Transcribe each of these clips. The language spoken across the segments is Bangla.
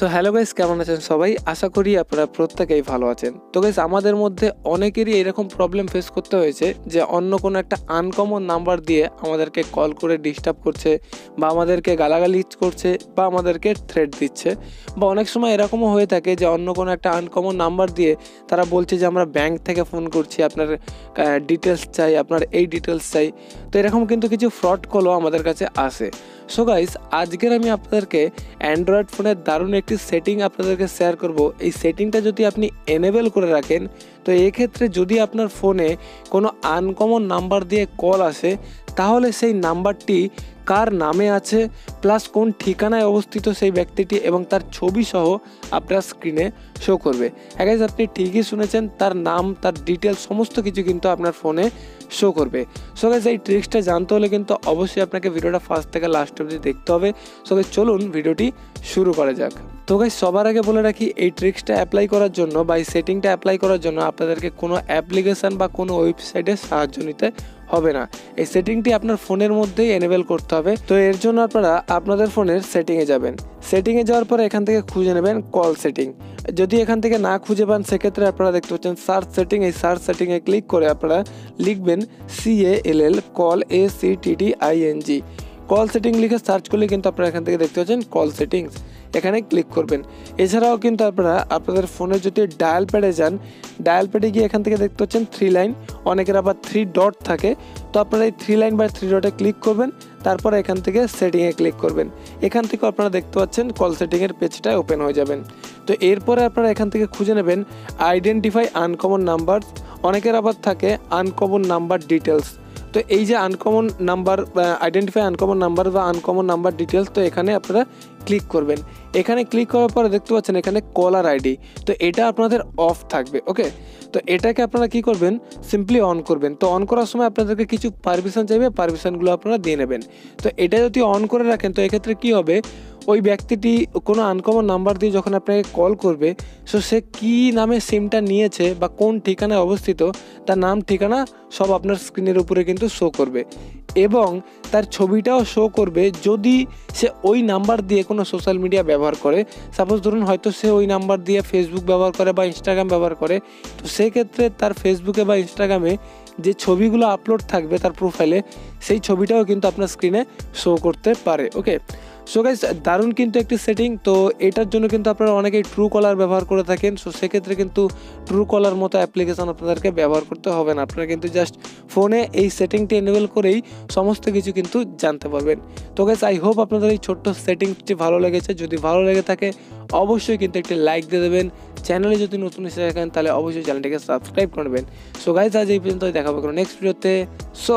তো হ্যালো গাইস, কেমন আছেন সবাই? আশা করি আপনারা প্রত্যেকেই ভালো আছেন। তো গাইস, আমাদের মধ্যে অনেকেরই এরকম প্রবলেম ফেস করতে হয়েছে যে, অন্য কোনো একটা আনকমন নাম্বার দিয়ে আমাদেরকে কল করে ডিস্টার্ব করছে বা আমাদেরকে গালাগালি করছে বা আমাদেরকে থ্রেট দিচ্ছে। বা অনেক সময় এরকমও হয়ে থাকে যে, অন্য কোনো একটা আনকমন নাম্বার দিয়ে তারা বলছে যে, আমরা ব্যাংক থেকে ফোন করছি, আপনার ডিটেলস চাই, আপনার এই ডিটেলস চাই। তো এরকম কিন্তু কিছু ফ্রড কলও আমাদের কাছে আসে। সো গাইস আজকের আমি আপনাদেরকে অ্যান্ড্রয়েড ফোনের দারুণ একটি সেটিং আপনাদেরকে শেয়ার করব। এই সেটিংটা যদি আপনি এনেবেল করে রাখেন, তো এক্ষেত্রে যদি আপনার ফোনে কোনো আনকমন নাম্বার দিয়ে কল আসে, তাহলে সেই নাম্বারটি কার নামে আছে, প্লাস কোন ঠিকানায় অবস্থিত সেই ব্যক্তিটি এবং তার ছবি সহ আপনার স্ক্রিনে শো করবে। হ্যাঁ আপনি ঠিকই শুনেছেন, তার নাম, তার ডিটেল সমস্ত কিছু কিন্তু আপনার ফোনে শো করবে। সো গাইজ এই ট্রিক্সটা জানতে হলে কিন্তু অবশ্যই আপনাকে ভিডিওটা ফার্স্ট থেকে লাস্ট অবধি দেখতে হবে। সো চলুন ভিডিওটি শুরু করা যাক। তো গাইজ সবার আগে বলে রাখি, এই ট্রিক্সটা অ্যাপ্লাই করার জন্য বা এই সেটিংটা অ্যাপ্লাই করার জন্য আপনাদেরকে কোনো অ্যাপ্লিকেশান বা কোনো ওয়েবসাইটের সাহায্য নিতে হবে না। এই সেটিংটি আপনার ফোনের মধ্যেই এনেবেল করতে হবে। তো এর জন্য আপনারা আপনাদের ফোনের সেটিংয়ে যাবেন। সেটিংয়ে যাওয়ার পরে এখান থেকে খুঁজে নেবেন কল সেটিং যদি এখান থেকে না খুঁজে পান, সেক্ষেত্রে আপনারা দেখতে পাচ্ছেন সার্চ সেটিং এই সার্চ সেটিংয়ে ক্লিক করে আপনারা লিখবেন C A L L call A C T I N G call setting লিখে সার্চ করলে কিন্তু আপনারা এখান থেকে দেখতে পাচ্ছেন কল সেটিংস এখানে ক্লিক করবেন। এছাড়াও কিন্তু আপনারা আপনাদের ফোনে যদি ডায়াল প্যাডে যান ডায়াল প্যাডে গিয়ে এখান থেকে দেখতে পাচ্ছেন থ্রি লাইন অনেকের আবার থ্রি ডট থাকে। তো আপনারা এই থ্রি লাইন বা থ্রি ডটে ক্লিক করবেন, তারপর এখান থেকে সেটিংয়ে ক্লিক করবেন। এখান থেকে আপনারা দেখতে পাচ্ছেন কল সেটিংয়ের পেজটা ওপেন হয়ে যাবেন। তো এরপরে আপনারা এখান থেকে খুঁজে নেবেন আইডেন্টিফাই আনকমন নাম্বার অনেকের আবার থাকে আনকমন নাম্বার ডিটেলস তো এই যে uncommon number identify uncommon number বা আনকমন নাম্বার ডিটেলস তো এখানে আপনারা ক্লিক করবেন। এখানে ক্লিক করার পরে দেখতে পাচ্ছেন এখানে কলার আইডি তো এটা আপনাদের অফ থাকবে ওকে তো এটাকে আপনারা কি করবেন? সিম্পলি অন করবেন। তো অন করার সময় আপনাদেরকে কিছু পারমিশন চাইবে পারমিশনগুলো আপনারা দিয়ে নেবেন। তো এটা যদি অন করে রাখেন, তো এক্ষেত্রে কি হবে? ওই ব্যক্তিটি কোনো আনকমন নাম্বার দিয়ে যখন আপনাকে কল করবে সো সে কী নামে সিমটা নিয়েছে বা কোন ঠিকানায় অবস্থিত, তার নাম, ঠিকানা সব আপনার স্ক্রিনের উপরে কিন্তু শো করবে। এবং তার ছবিটাও শো করবে যদি সে ওই নাম্বার দিয়ে কোনো সোশ্যাল মিডিয়া ব্যবহার করে। সাপোজ ধরুন হয়তো সে ওই নাম্বার দিয়ে ফেসবুক ব্যবহার করে বা ইনস্টাগ্রাম ব্যবহার করে। তো সেক্ষেত্রে তার ফেসবুকে বা ইনস্টাগ্রামে যে ছবিগুলো আপলোড থাকবে তার প্রোফাইলে সেই ছবিটাও কিন্তু আপনার স্ক্রিনে শো করতে পারে ওকে সো গাইজ দারুণ কিন্তু একটি সেটিং তো এটার জন্য কিন্তু আপনারা অনেকেই ট্রু কলার ব্যবহার করে থাকেন। সো সেক্ষেত্রে কিন্তু ট্রু কলার মতো অ্যাপ্লিকেশন আপনাদেরকে ব্যবহার করতে হবে না। আপনারা কিন্তু জাস্ট ফোনে এই সেটিংটি এনেবল করেই সমস্ত কিছু কিন্তু জানতে পারবেন। তো গাইজ আই হোপ আপনাদের এই ছোট্ট সেটিংসটি ভালো লেগেছে। যদি ভালো লেগে থাকে, অবশ্যই কিন্তু একটি লাইক দিয়ে দেবেন। চ্যানেলে যদি নতুন এসে থাকেন, তাহলে অবশ্যই চ্যানেলটিকে সাবস্ক্রাইব করবেন সো গাইজ আজ এই পর্যন্ত দেখাবো নেক্সট ভিডিওতে সো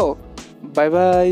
বাই বাই